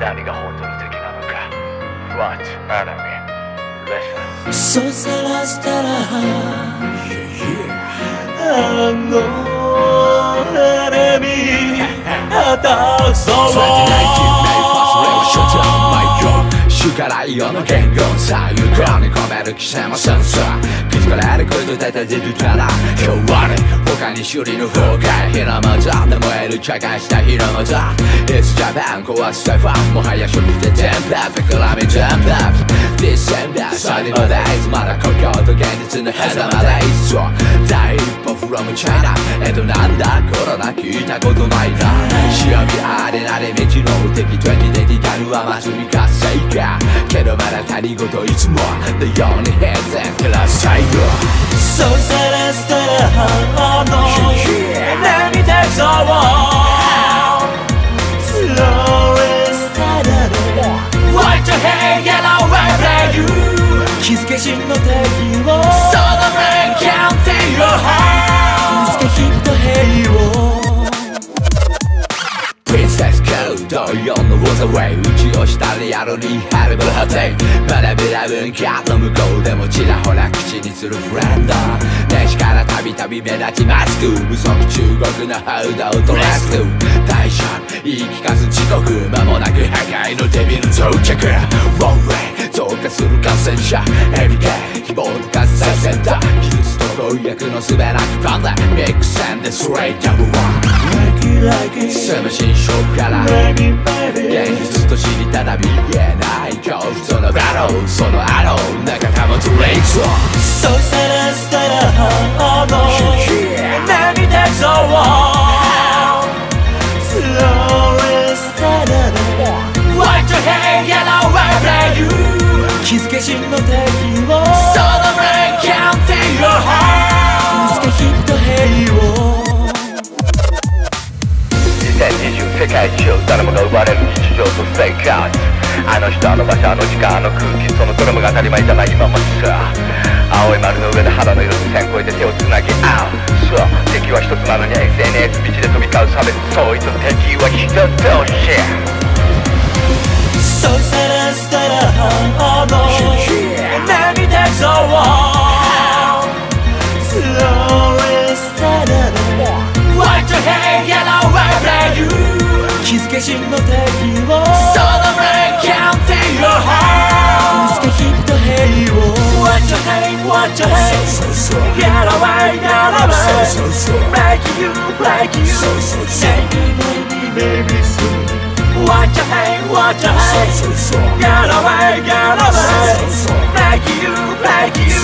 何が本当の敵なのか。What enemy Listen そうさらしたらあのエネミーアタックソくから世の言語さ向こうに込める貴様センサー気づかれることだった出てたら今日は他に修理の方がひなまざで燃える茶化したひなまざ It's Japan 壊すサイファンもはや食事でテンパだからめジャにまだいつまだ故郷と現実の狭間でいつも第一歩 from China えっとなんだコロナ聞いたことないな潮見あれなれ道の敵20デジタルは祭り活性化けどまだ他人事いつものように平然照らす最後そうさらした気づけ真の敵を。So the rain can't take your heart 見つけヒットヘイを。Princess Code 同様の技ウ打ち押したリアルリハルブルハテ。学べら文化の向こうでもちらほら口にするフレンド年始からたびたび目立ちマスク不足中国のハウダをトラスク大丈夫言い聞かす時刻。間もなく破壊のデビル到着者 Everyday 希望の感染センター技術と公約のすべなくパンダミックスンでストレイト Double One Like it like it 攻め新勝負から現実と知りただ見えない。恐怖とのバトルそのアロー仲間もトレイクスそうさらしたら真の敵をトヘイを。2020世界中誰もが生まれる日常と生活あの人あの場所あの時間あの空気そのドラマが当たり前じゃない今もさ青い丸の上で肌の色と線越えて手をつなぎ。合うそう。敵は一つなのに SNS 道で飛び交う差別。そういった敵は人同士気づけ真の敵を So the rain can't take your 見 heart つけヒットヘイを Watch your hate, watch your hate Get away, get away Break you, break you Baby, baby, baby soon Watch your hate, watch your hate Get away, get away Break you, break you